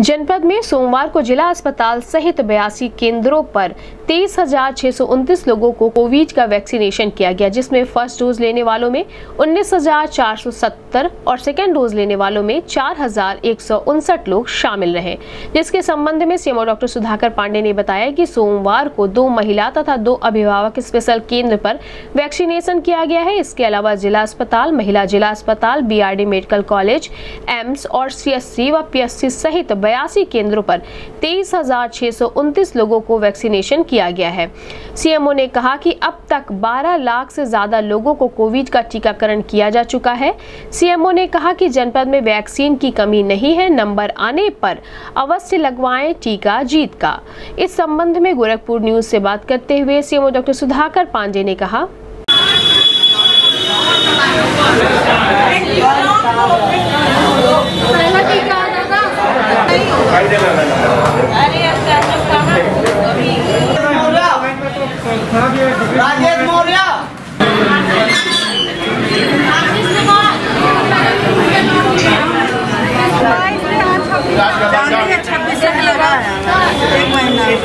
जनपद में सोमवार को जिला अस्पताल सहित बयासी केंद्रों पर तेईस हज़ार छह सौ उनतीस लोगों को कोविड का वैक्सीनेशन किया गया, जिसमें फ़र्स्ट डोज लेने वालों में उन्नीस हज़ार चार सौ सत्तर और सेकेंड डोज लेने वालों में चार हज़ार एक सौ उनसठ लोग शामिल रहे। जिसके संबंध में सीएमओ डॉक्टर सुधाकर पांडे ने बताया कि सोमवार को दो महिला तथा दो अभिभावक स्पेशल केंद्र पर वैक्सीनेशन किया गया है। इसके अलावा जिला अस्पताल, महिला जिला अस्पताल, बीआरडी मेडिकल कॉलेज, एम्स और सीएससी व पीएससी सहित बयासी केंद्रों पर तेईस लोगों को वैक्सीनेशन किया गया है। सीएमओ ने कहा कि अब तक 12 लाख से ज़्यादा लोगों को कोविड का टीकाकरण किया जा चुका है। सीएमओ ने कहा कि जनपद में वैक्सीन की कमी नहीं है, नंबर आने पर अवश्य लगवाएँ टीका जीत का। इस संबंध में गोरखपुर न्यूज़ से बात करते हुए सीएमओ डॉक्टर सुधाकर पांडे ने कहा राजेश मौर्य छब्बीस तक लगा है एक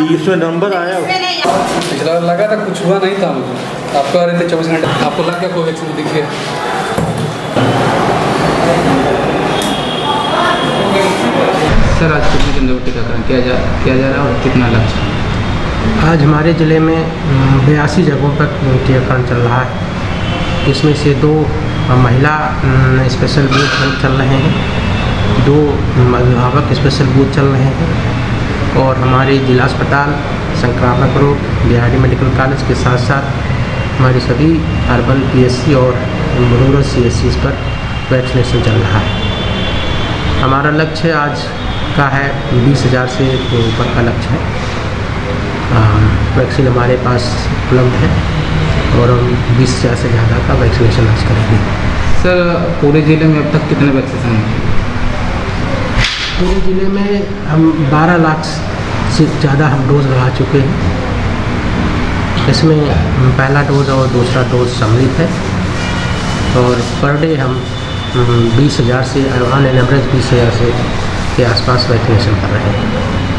इसमें नंबर आया पिछला बार लगा था कुछ हुआ नहीं था मुझे। आप कह रहे थे चौबीस घंटे। आपको लग गया कोवैक्सीन दिखे सर आज कितने केंद्रों पर टीकाकरण किया जा किया जा रहा है और कितना लक्ष्य है? आज हमारे ज़िले में बयासी जगहों पर टीकाकरण चल रहा है। इसमें से दो महिला स्पेशल बूथ चल रहे हैं। दो अभिभावक स्पेशल बूथ चल रहे हैं। और हमारे जिला अस्पताल, संक्रामक रोग, बिहारी मेडिकल कॉलेज के साथ साथ हमारी सभी अर्बन पीएससी और रूरल सी पर वैक्सीनेशन चल रहा है। हमारा लक्ष्य आज का है बीस हज़ार से ऊपर का लक्ष्य है। वैक्सीन हमारे पास उपलब्ध है और हम बीस हज़ार से ज़्यादा का वैक्सीनेशन आज करेंगे। सर, पूरे ज़िले में अब तक कितने वैक्सीनेशन हुए पूरे ज़िले में हम 12 लाख से ज़्यादा हम डोज लगा चुके हैं। इसमें पहला डोज और दूसरा डोज सम्मिलित है। और पर डे हम बीस हज़ार से ऑन एन एवरेज बीस हज़ार से के आसपास वैक्सीनेशन कर रहे हैं।